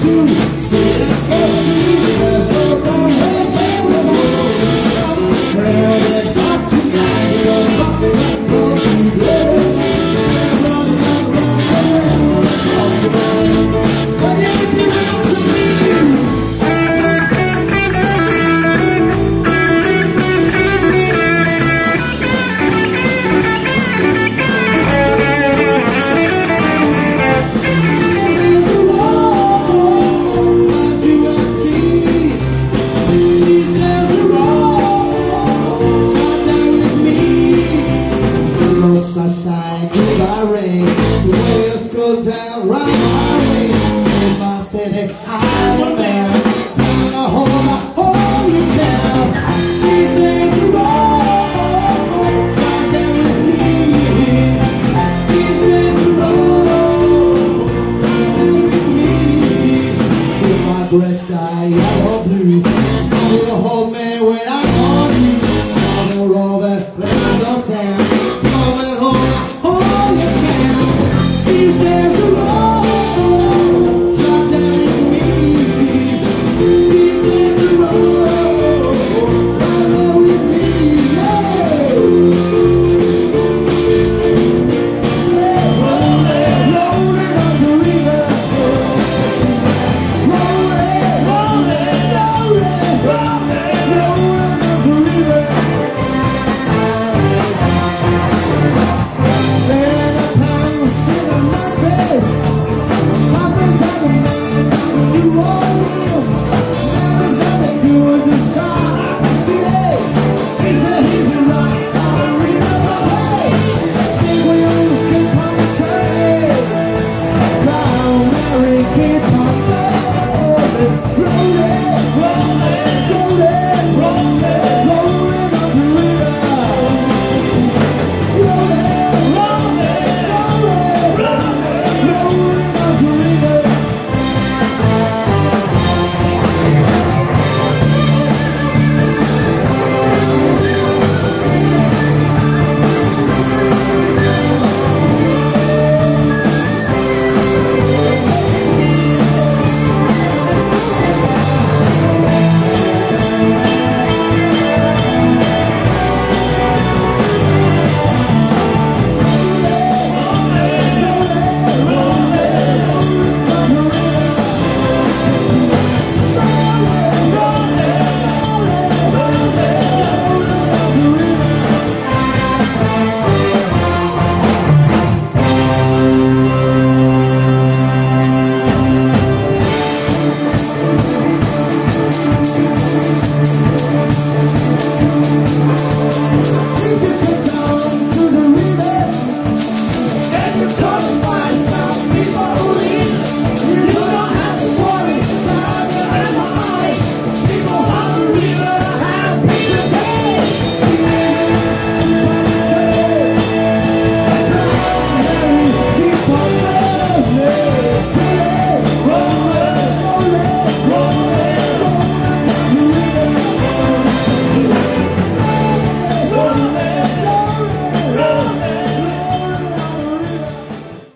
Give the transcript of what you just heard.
to take rain. The